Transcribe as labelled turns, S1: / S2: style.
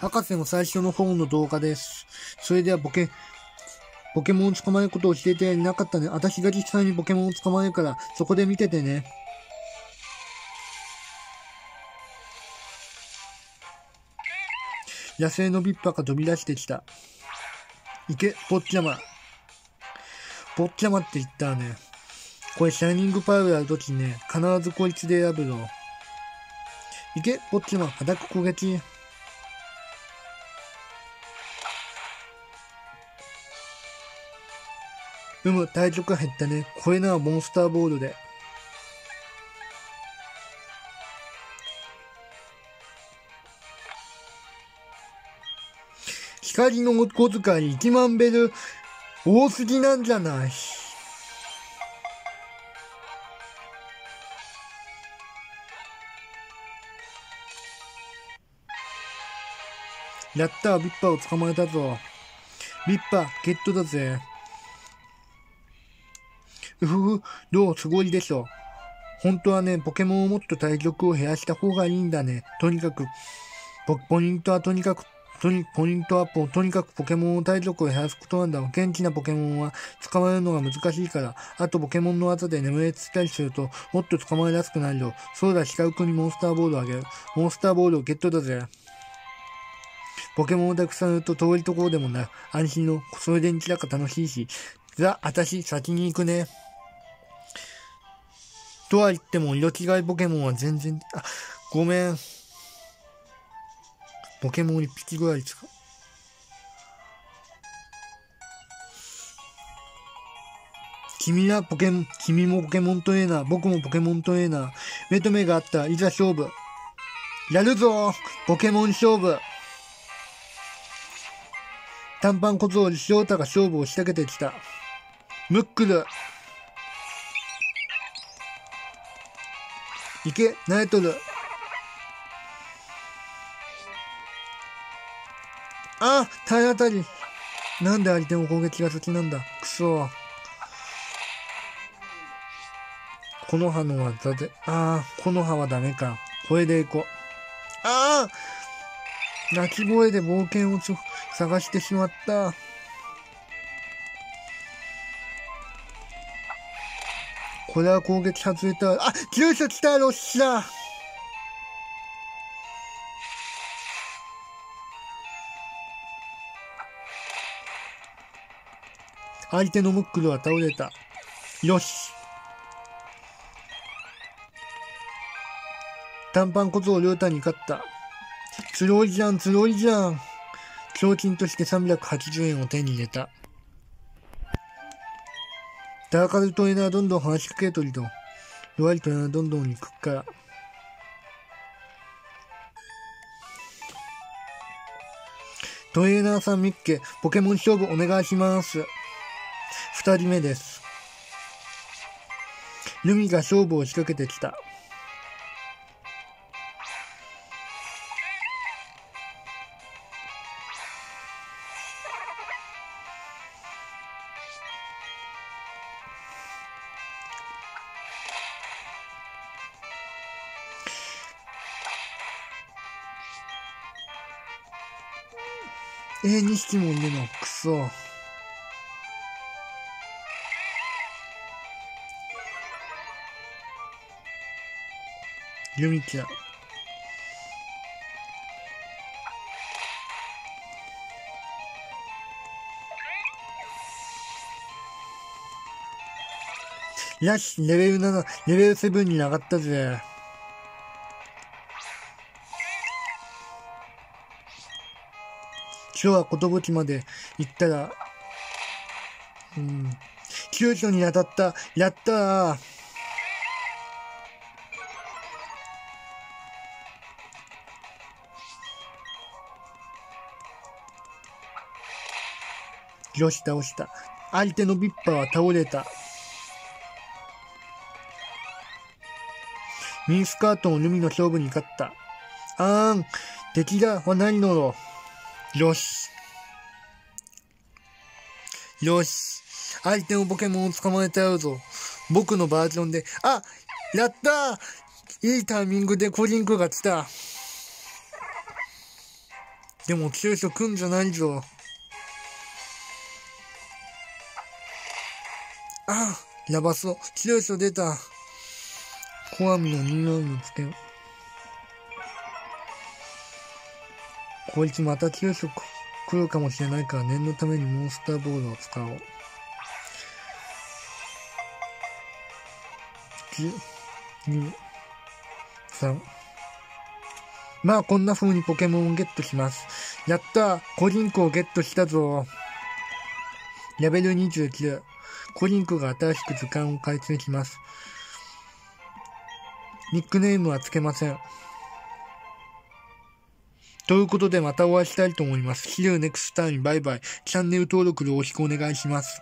S1: 博士の最初の方の動画です。それではボケ、ポケモンを捕まえることを教えてやりなかったね。私が実際にポケモンを捕まえるから、そこで見ててね。野生のビッパが飛び出してきた。行け、ポッチャマ。ポッチャマって言ったらね、これシャイニングパウダーやるときね、必ずこいつで選ぶの。行け、ポッチャマ、裸攻撃。うむ、体力が減ったね。これならモンスターボールで。光の小遣い1万ベル多すぎなんじゃない？やったビッパーを捕まえたぞ。ビッパー、ゲットだぜ。うふふ、どうすごいでしょう。本当はね、ポケモンをもっと体力を減らした方がいいんだね。とにかく、ポポイントはとにかく、とに、ポイントはポ、とにかくポケモンを体力を減らすことなんだ。元気なポケモンは捕まえるのが難しいから。あとポケモンの技で眠れつったりすると、もっと捕まえやすくなるよ。そうだ、ヒカルくんにモンスターボールをあげる。モンスターボールをゲットだぜ。ポケモンをたくさんいると遠いところでもな、安心の、それで日高楽しいし。じゃあ、あたし、先に行くね。とは言っても、色違いポケモンは全然、あ、ごめん。ポケモン1匹ぐらい使う。君はポケモン、君もポケモントレーナー、僕もポケモントレーナー。目と目があった、いざ勝負。やるぞポケモン勝負短パン小僧、翔太が勝負を仕掛けてきた。ムックル。いけ、ナイトル。あ体当たり。なんで相手の攻撃が先なんだ？くそ。この葉の技で、ああ、この葉はダメか。これでいこう。ああ鳴き声で冒険を探してしまった。これは攻撃外れた。あ急所来たロッシャー相手のムックルは倒れた。よし。短パン小僧リョータに勝った。強いじゃん、強いじゃん。賞金として380円を手に入れた。ダーカルトレナーどんどん話しかけとりと。弱いトレナーどんどん行くから。トレーナーさんミッケ、ポケモン勝負お願いします。二人目です。ルミが勝負を仕掛けてきた。えー、2匹もいるの。くそ。ユミちゃん。よし、レベル7、レベル7に上がったぜ。今日は寿まで行ったら、うん、急所に当たった。やったー。よし、倒した。相手のビッパーは倒れた。ミンスカートのルミの勝負に勝った。あーん、敵だは何のろ。よし。よし。相手のポケモンを捕まえてやるぞ。僕のバージョンで。あやったーいいタイミングでコリンクが来た。でも強い人来んじゃないぞ。あ、やばそう。強い人出た。コアミの二の海つけこいつまた強い人来るかもしれないから念のためにモンスターボールを使おう。1、2、3。まあこんな風にポケモンをゲットします。やったコリンコをゲットしたぞ。レベル29。コリンコが新しく図鑑を開通します。ニックネームはつけません。ということでまたお会いしたいと思います。See you next time. バイバイ。チャンネル登録よろしくお願いします。